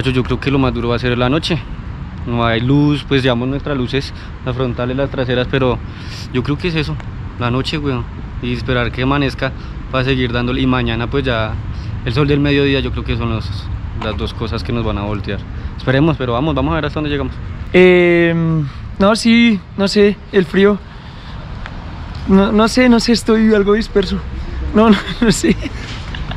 muchachos, yo creo que lo más duro va a ser la noche. No hay luz, pues llevamos nuestras luces, las frontales, las traseras, pero yo creo que es eso, la noche, weón. Y esperar que amanezca para seguir dándole. Y mañana pues ya el sol del mediodía yo creo que son las dos cosas que nos van a voltear. Esperemos, pero vamos, vamos a ver hasta dónde llegamos. Eh, no, sí, no sé, el frío. No, no sé, no sé, estoy algo disperso. No, no, no sé.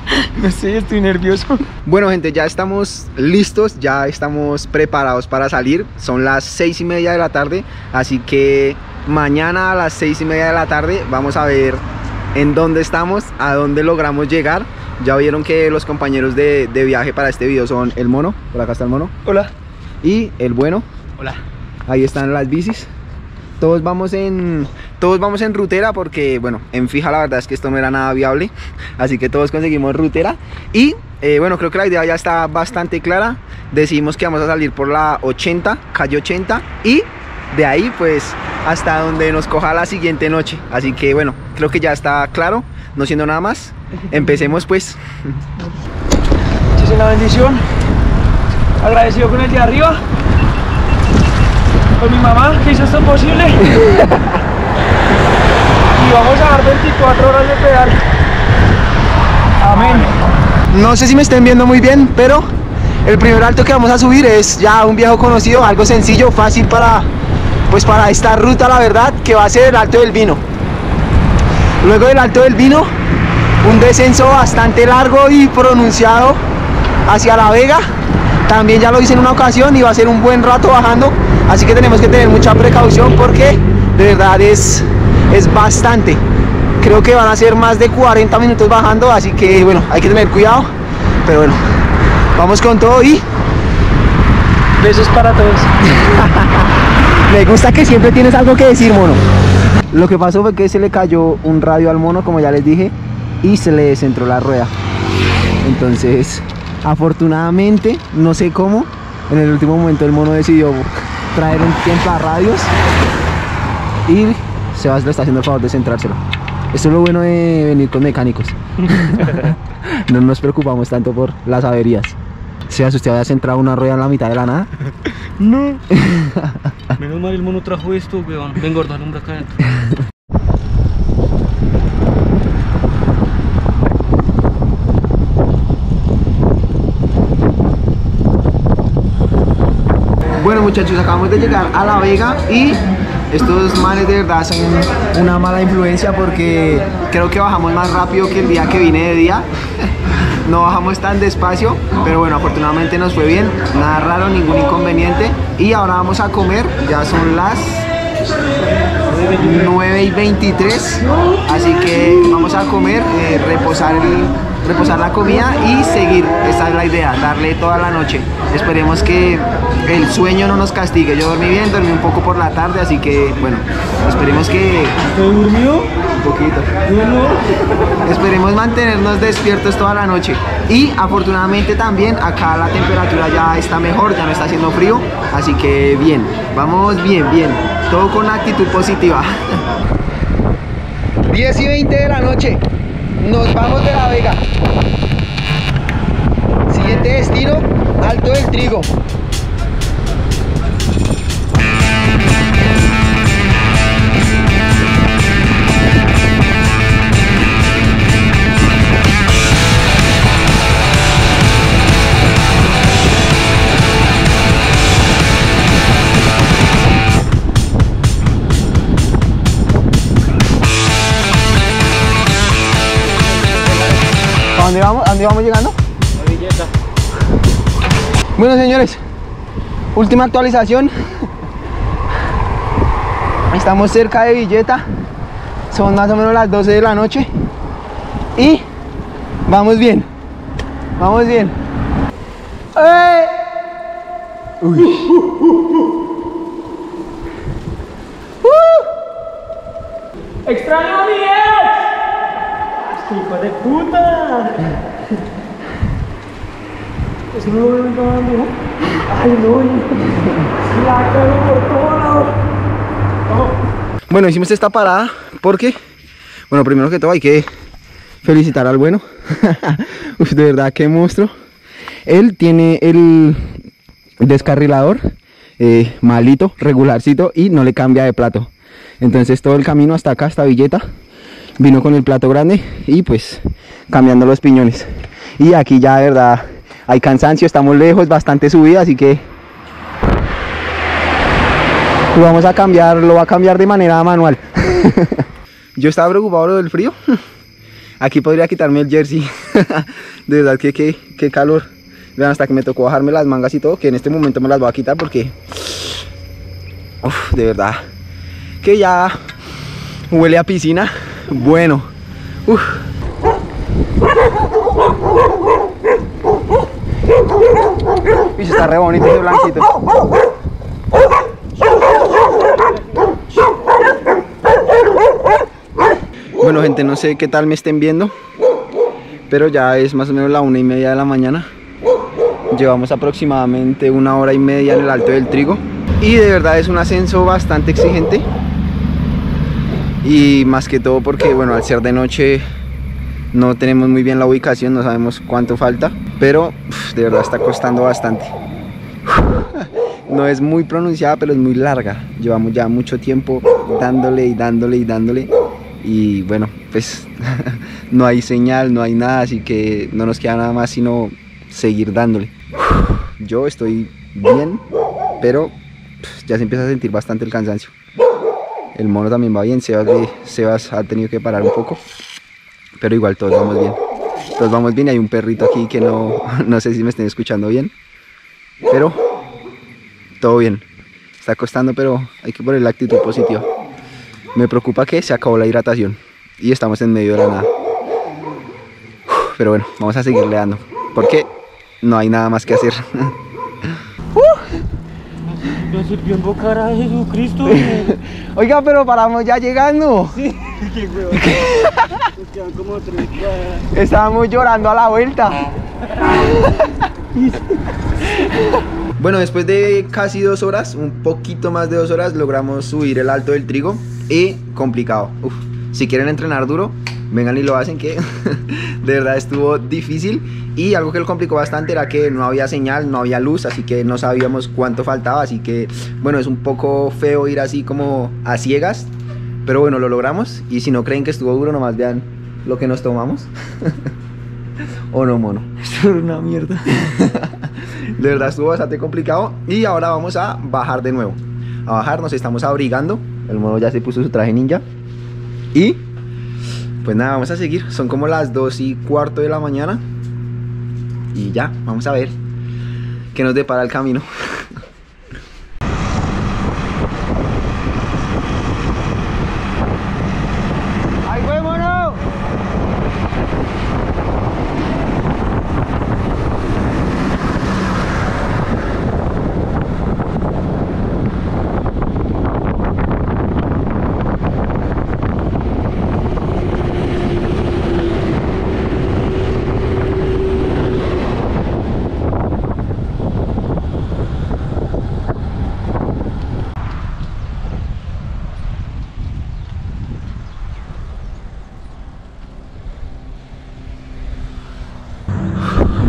No sé, estoy nervioso. Bueno, gente, ya estamos listos, ya estamos preparados para salir. Son las seis y media de la tarde, así que mañana a las seis y media de la tarde vamos a ver en dónde estamos, a dónde logramos llegar. Ya vieron que los compañeros de, de viaje para este video son el mono, por acá está el mono, Hola. y el bueno. Hola. Ahí están las bicis. Todos vamos en todos vamos en rutera porque bueno, en fija la verdad es que esto no era nada viable, así que todos conseguimos rutera y eh, bueno, creo que la idea ya está bastante clara. Decidimos que vamos a salir por la 80, calle 80 y de ahí pues hasta donde nos coja la siguiente noche. Así que bueno, creo que ya está claro, no siendo nada más. Empecemos pues. Muchísima bendición. Agradecido con el de arriba. Con mi mamá que hizo esto posible. y vamos a dar 24 horas de pedal. Amén. No sé si me estén viendo muy bien, pero el primer alto que vamos a subir es ya un viejo conocido, algo sencillo, fácil para pues para esta ruta, la verdad, que va a ser el Alto del Vino. Luego del Alto del Vino, un descenso bastante largo y pronunciado hacia La Vega. También ya lo hice en una ocasión y va a ser un buen rato bajando, así que tenemos que tener mucha precaución porque de verdad es, es bastante. Creo que van a ser más de 40 minutos bajando, así que bueno, hay que tener cuidado. Pero bueno, vamos con todo y Besos para todos. me gusta que siempre tienes algo que decir, mono. Lo que pasó fue que se le cayó un radio al mono, como ya les dije, y se le descentró la rueda. Entonces, afortunadamente, no sé cómo, en el último momento el mono decidió traer un tiempo a radios y Sebas le está haciendo el favor de centrárselo. Esto es lo bueno de venir con mecánicos. no nos preocupamos tanto por las averías. Sebas, usted había centrado una rueda en la mitad de la nada. No. Menos mal el mono trajo esto, weón. Vengo a un acá adentro. Bueno muchachos, acabamos de llegar a La Vega y estos manes de verdad son una mala influencia porque creo que bajamos más rápido que el día que vine de día. No bajamos tan despacio, pero bueno, afortunadamente nos fue bien, nada raro, ningún inconveniente. Y ahora vamos a comer, ya son las 9 y 23, así que vamos a comer, eh, reposar, reposar la comida y seguir. Esa es la idea, darle toda la noche. Esperemos que el sueño no nos castigue. Yo dormí bien, dormí un poco por la tarde, así que bueno, esperemos que ¿Te durmió? un poquito. No. Esperemos mantenernos despiertos toda la noche. Y afortunadamente también acá la temperatura ya está mejor, ya no está haciendo frío. Así que bien, vamos bien, bien. Todo con actitud positiva. 10 y 20 de la noche. Nos vamos de la Vega. Siguiente destino, Alto del Trigo. Dónde vamos? ¿A dónde vamos llegando? Bueno, señores, última actualización. Estamos cerca de Villeta. Son más o menos las 12 de la noche. Y vamos bien. Vamos bien. ¡Eh! ¡Extraño a mi ex! ¡Este ¡Hijo de puta! ¡Ay, no! ¡La por todo lado! Bueno, hicimos esta parada porque, bueno, primero que todo hay que felicitar al bueno. De verdad, qué monstruo. Él tiene el descarrilador eh, malito, regularcito y no le cambia de plato. Entonces todo el camino hasta acá, hasta Villeta, vino con el plato grande y pues cambiando los piñones. Y aquí ya de verdad hay cansancio, estamos lejos, bastante subida, así que vamos a cambiar, lo va a cambiar de manera manual. Yo estaba preocupado lo del frío. Aquí podría quitarme el jersey. de verdad que qué calor. Vean, hasta que me tocó bajarme las mangas y todo, que en este momento me las voy a quitar porque... Uf, de verdad. Que ya huele a piscina. Bueno. Uf. Y está re bonito ese blanquito. Bueno gente, no sé qué tal me estén viendo Pero ya es más o menos la una y media de la mañana Llevamos aproximadamente una hora y media en el Alto del Trigo y de verdad es un ascenso bastante exigente y más que todo porque bueno al ser de noche no tenemos muy bien la ubicación, no sabemos cuánto falta, pero de verdad está costando bastante. no es muy pronunciada, pero es muy larga. Llevamos ya mucho tiempo dándole y dándole y dándole. Y bueno, pues no hay señal, no hay nada, así que no nos queda nada más sino seguir dándole. Yo estoy bien, pero ya se empieza a sentir bastante el cansancio. El mono también va bien, Sebas, Sebas ha tenido que parar un poco, pero igual todos vamos bien. Todos vamos bien, hay un perrito aquí que no, no sé si me estén escuchando bien, pero todo bien. Está costando, pero hay que poner la actitud positiva. Me preocupa que se acabó la hidratación y estamos en medio de la nada. Pero bueno, vamos a seguirle dando. Porque no hay nada más que hacer. Me sirvió invocar a Jesucristo. Oiga, pero paramos ya llegando. Sí, qué huevo. Nos quedan como tres Estábamos llorando a la vuelta. bueno, después de casi dos horas, un poquito más de dos horas, logramos subir el alto del trigo. Y complicado. Uf, si quieren entrenar duro, vengan y lo hacen, que de verdad estuvo difícil. Y algo que lo complicó bastante era que no había señal, no había luz, así que no sabíamos cuánto faltaba. Así que, bueno, es un poco feo ir así como a ciegas. Pero bueno, lo logramos. Y si no creen que estuvo duro, nomás vean lo que nos tomamos. ¿O no, mono? Esto es una mierda. de verdad estuvo bastante complicado. Y ahora vamos a bajar de nuevo. A bajar, nos estamos abrigando. El mono ya se puso su traje ninja. Y pues nada, vamos a seguir. Son como las 2 y cuarto de la mañana. Y ya, vamos a ver qué nos depara el camino.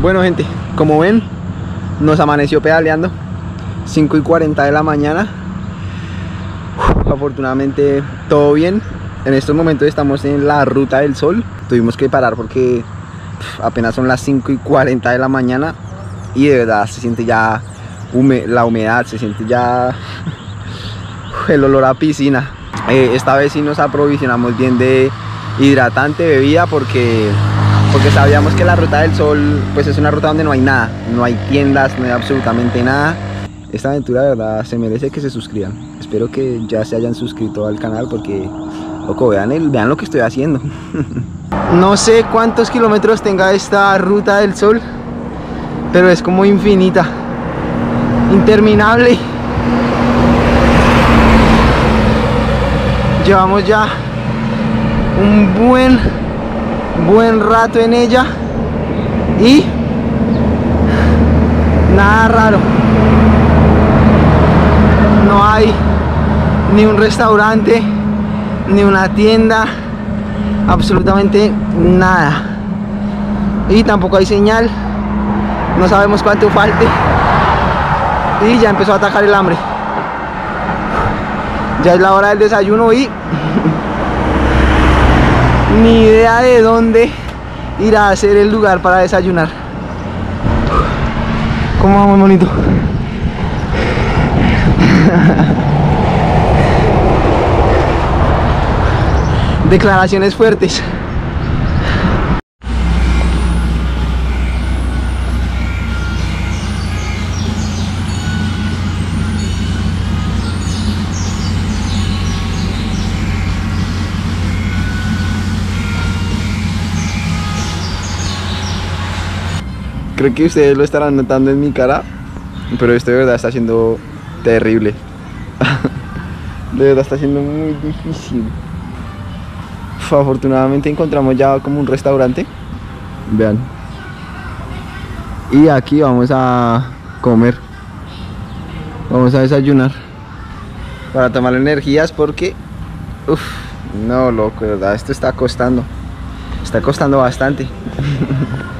Bueno gente, como ven, nos amaneció pedaleando 5 y 40 de la mañana. Afortunadamente todo bien. En estos momentos estamos en la ruta del sol. Tuvimos que parar porque apenas son las 5 y 40 de la mañana Y de verdad se siente ya la humedad, se siente ya el olor a piscina. Eh, Esta vez sí nos aprovisionamos bien de hidratante, bebida porque porque sabíamos que la Ruta del Sol pues es una ruta donde no hay nada, no hay tiendas, no hay absolutamente nada. Esta aventura de verdad se merece que se suscriban. Espero que ya se hayan suscrito al canal porque, loco, vean, el, vean lo que estoy haciendo. no sé cuántos kilómetros tenga esta Ruta del Sol, pero es como infinita, interminable. Llevamos ya un buen buen rato en ella y nada raro no hay ni un restaurante ni una tienda absolutamente nada. Y tampoco hay señal. No sabemos cuánto falte. Y ya empezó a atacar el hambre. Ya es la hora del desayuno y ni idea de dónde irá a ser el lugar para desayunar. ¿Cómo vamos, bonito? Declaraciones fuertes. Creo que ustedes lo estarán notando en mi cara, pero esto de verdad está siendo terrible. de verdad está siendo muy difícil. Afortunadamente encontramos ya como un restaurante. Vean. Y aquí vamos a comer. Vamos a desayunar. Para tomar energías porque... Uf, no, loco, de verdad, esto está costando. Está costando bastante.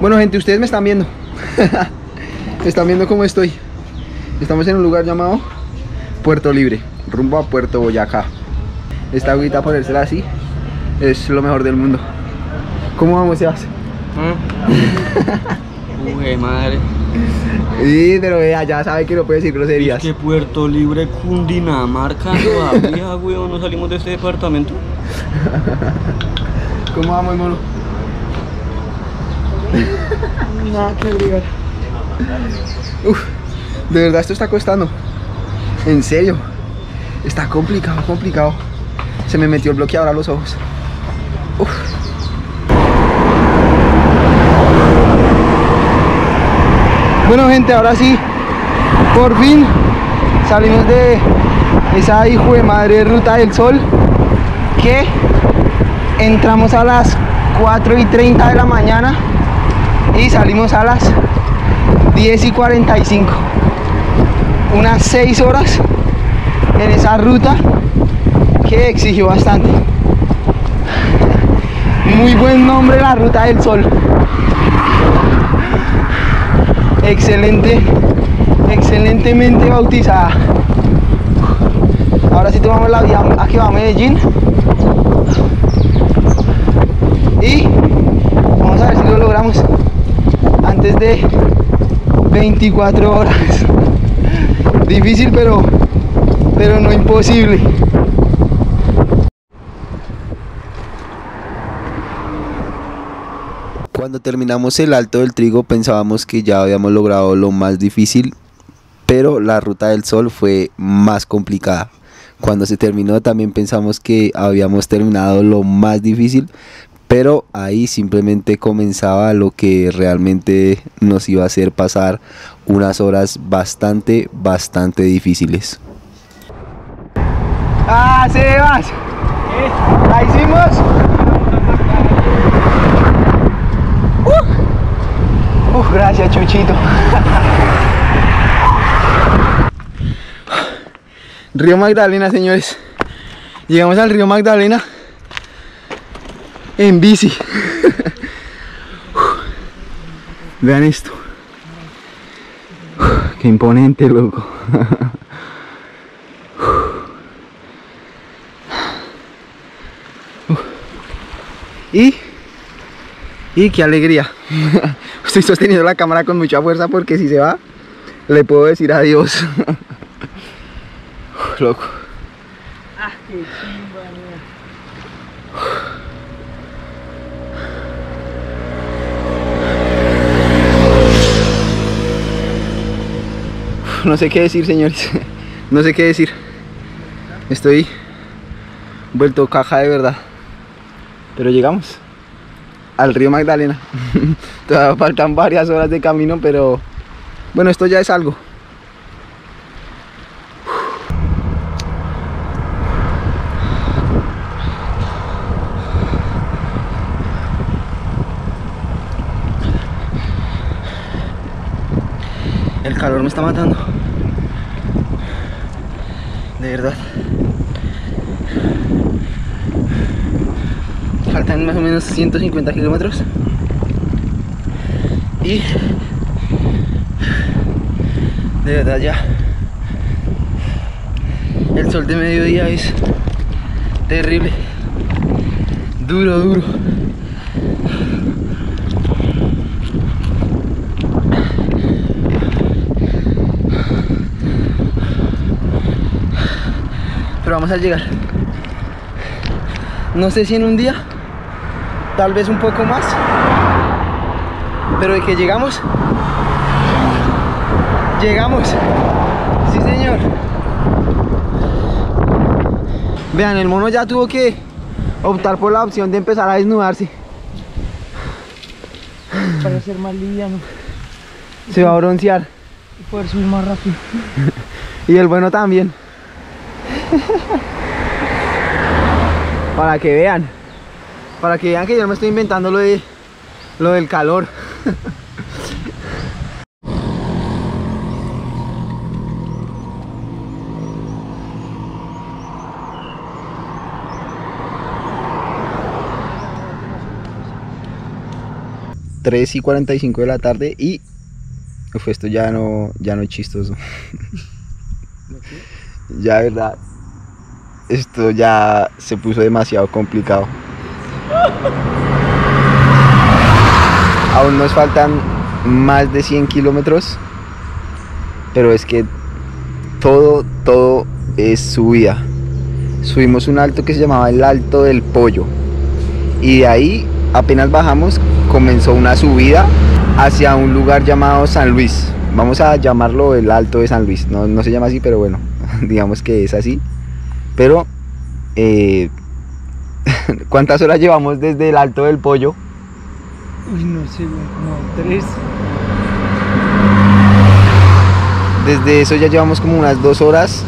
Bueno gente, ustedes me están viendo están viendo cómo estoy Estamos en un lugar llamado Puerto Libre Rumbo a Puerto Boyacá Esta agüita ponérsela así Es lo mejor del mundo ¿Cómo vamos, Sebas? Uy, madre. Sí, pero vea, ya sabe que no puede decir groserías Es que Puerto Libre, Cundinamarca, todavía, weón, no salimos de este departamento. ¿Cómo vamos, mono? Nada que de verdad esto está costando. En serio. Está complicado, complicado. Se me metió el bloqueador a los ojos. Uf. Bueno gente, ahora sí, por fin salimos de esa hijo de madre ruta del sol que entramos a las 4 y 30 de la mañana y salimos a las 10 y 45 unas 6 horas en esa ruta que exigió bastante. Muy buen nombre la ruta del sol. Excelente excelentemente bautizada. Ahora sí tomamos la vía aquí va a Medellín. Y vamos a ver si lo logramos de 24 horas difícil pero pero no imposible Cuando terminamos el Alto del Trigo pensábamos que ya habíamos logrado lo más difícil, pero la Ruta del Sol fue más complicada. Cuando se terminó también pensamos que habíamos terminado lo más difícil, pero ahí simplemente comenzaba lo que realmente nos iba a hacer pasar unas horas bastante, bastante difíciles. ¡Ah, Sebas! ¡La hicimos! Uh. Uf, gracias, Chuchito. Río Magdalena, señores. Llegamos al río Magdalena en bici. Vean esto. Qué imponente, loco. Y, y qué alegría. Estoy sosteniendo la cámara con mucha fuerza porque si se va, le puedo decir adiós. Loco. no sé qué decir, señores. No sé qué decir. Estoy vuelto caja de verdad. Pero llegamos al río Magdalena. Todavía faltan varias horas de camino, pero bueno, esto ya es algo. El calor me está matando. Más o menos 150 kilómetros. Y de verdad ya el sol de mediodía es terrible. Duro duro. Pero vamos a llegar. No sé si en un día tal vez un poco más. Pero de que llegamos llegamos. Sí señor. Vean el mono ya tuvo que optar por la opción de empezar a desnudarse. Para ser más liviano. Se va a broncear. Y poder subir más rápido. y el bueno también. Para que vean para que vean que yo no me estoy inventando lo de lo del calor Tres y 45 de la tarde y uf, esto ya no, ya no es chistoso. ya verdad, esto ya se puso demasiado complicado. Aún nos faltan más de 100 kilómetros, pero es que todo, todo es subida. Subimos un alto que se llamaba el Alto del Pollo y de ahí apenas bajamos comenzó una subida hacia un lugar llamado San Luis. Vamos a llamarlo el Alto de San Luis. No, no se llama así, pero bueno, digamos que es así. Pero, eh, ¿cuántas horas llevamos desde el Alto del Pollo? Uy, no sé, como tres. Desde eso ya llevamos como unas dos horas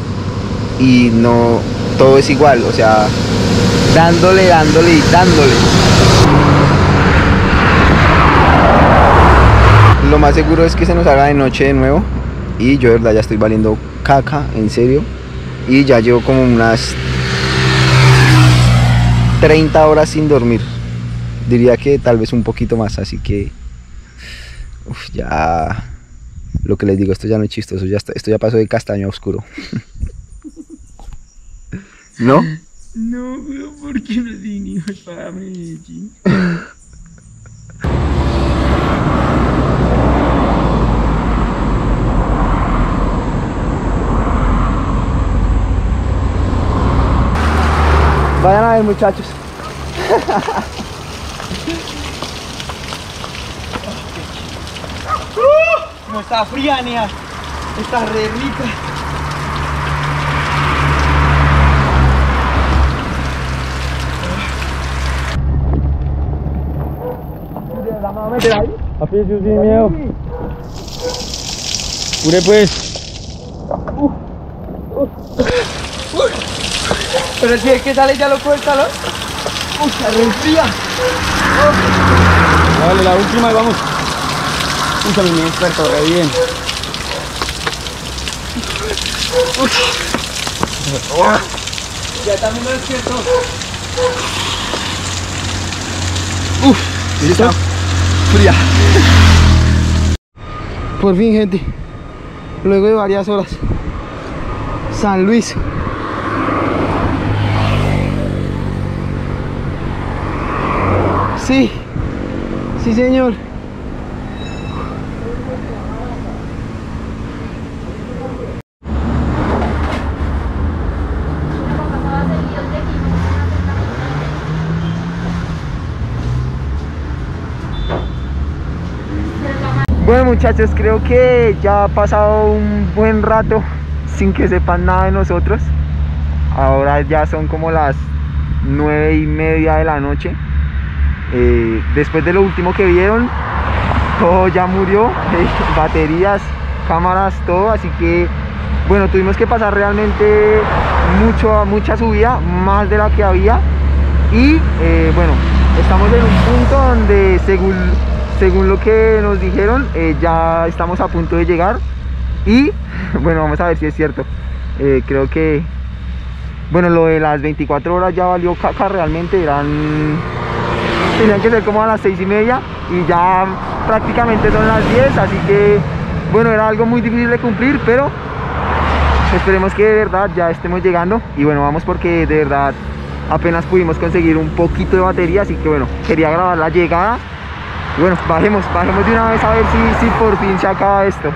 y no, todo es igual, o sea, dándole, dándole y dándole. Lo más seguro es que se nos haga de noche de nuevo y yo de verdad ya estoy valiendo caca, en serio. Y ya llevo como unas 30 horas sin dormir. Diría que tal vez un poquito más, así que uf, ya lo que les digo, esto ya no es chistoso, ya está- esto ya pasó de castaño a oscuro. ¿No? No, güey, ¿por qué no para Medellín? Vayan a ver muchachos No está fría, Nia. Está re rica. Papi, yo sin miedo. Pure pues. Pero si es que sale ya lo calor. Uy, está re fría. Dale, la última y vamos. Uy, mi experto, re bien. Ya también lo despierto. ¿Listo? Fría. Por fin, gente. Luego de varias horas. San Luis. Sí. Sí, señor. Bueno muchachos, creo que ya ha pasado un buen rato sin que sepan nada de nosotros. Ahora ya son como las nueve y media de la noche. Eh, después de lo último que vieron, todo ya murió, eh, baterías, cámaras, todo, así que bueno, tuvimos que pasar realmente mucho, mucha subida, más de la que había. Y eh, bueno, estamos en un punto donde según, según lo que nos dijeron, ya estamos a punto de llegar. Y bueno, vamos a ver si es cierto. Creo que, bueno, lo de las 24 horas ya valió caca realmente, eran, tenían que ser como a las 6 y media y ya prácticamente son las 10, así que, bueno, era algo muy difícil de cumplir, pero esperemos que de verdad ya estemos llegando y bueno, vamos porque de verdad apenas pudimos conseguir un poquito de batería, así que bueno, quería grabar la llegada. Y bueno, bajemos, bajemos de una vez a ver si, si por fin se acaba esto.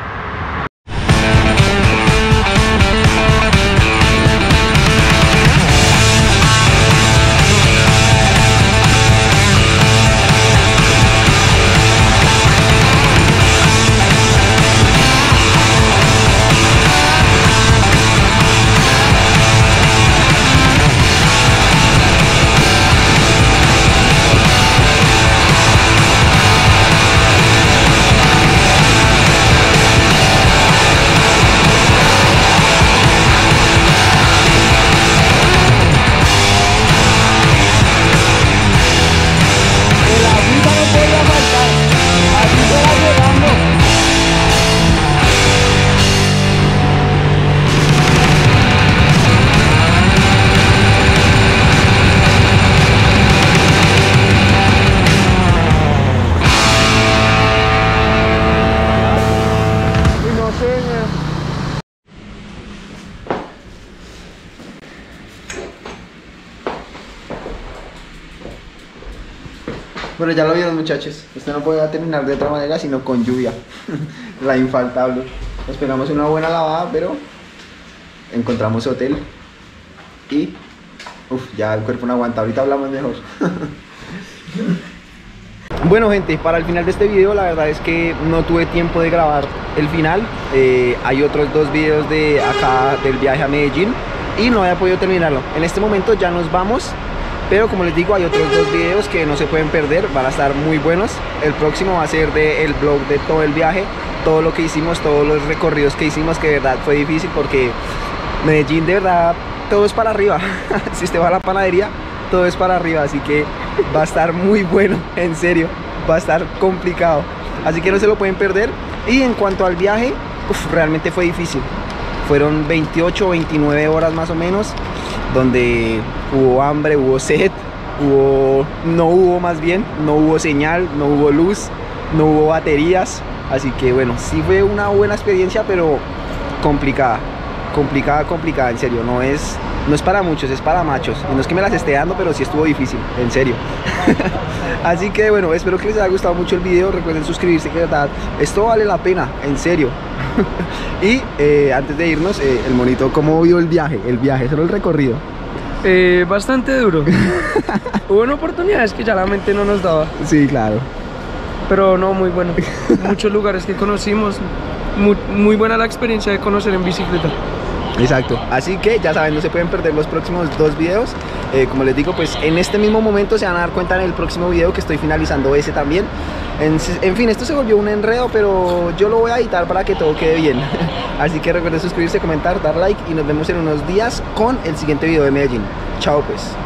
Bueno, ya lo vieron muchachos. Esto no podía terminar de otra manera sino con lluvia. La infaltable. Esperamos una buena lavada, pero encontramos hotel. Y uf, ya el cuerpo no aguanta. Ahorita hablamos mejor. Bueno gente, para el final de este video la verdad es que no tuve tiempo de grabar el final Eh, Hay otros dos videos de acá del viaje a Medellín y no había podido terminarlo En este momento ya nos vamos pero como les digo hay otros dos videos que no se pueden perder Van a estar muy buenos El próximo va a ser del blog de todo el viaje Todo lo que hicimos, todos los recorridos que hicimos Que de verdad fue difícil porque Medellín de verdad todo es para arriba Si usted va a la panadería todo es para arriba, así que va a estar muy bueno, en serio, va a estar complicado. Así que no se lo pueden perder. Y en cuanto al viaje, realmente fue difícil. Fueron 28 o 29 horas más o menos, donde hubo hambre, hubo sed, hubo, no hubo más bien, no hubo señal, no hubo luz, no hubo baterías. Así que bueno, sí fue una buena experiencia, pero complicada complicada, complicada, en serio, no es, no es para muchos, es para machos. Y no es que me las esté dando, pero sí estuvo difícil, en serio. Así que bueno, espero que les haya gustado mucho el video. Recuerden suscribirse, que verdad, esto vale la pena, en serio. y eh, antes de irnos, eh, el monito, ¿cómo vio el viaje? El viaje, solo el recorrido. Eh, bastante duro. Hubo oportunidades que ya la mente no nos daba. Sí, claro. Pero no, muy bueno. Muchos lugares que conocimos. Muy, muy buena la experiencia de conocer en bicicleta. Exacto, así que ya saben, no se pueden perder los próximos dos videos. Eh, como les digo, pues en este mismo momento se van a dar cuenta en el próximo video que estoy finalizando ese también. En, en fin, esto se volvió un enredo, pero yo lo voy a editar para que todo quede bien. así que recuerden suscribirse, comentar, dar like y nos vemos en unos días con el siguiente video de Medellín. Chao pues.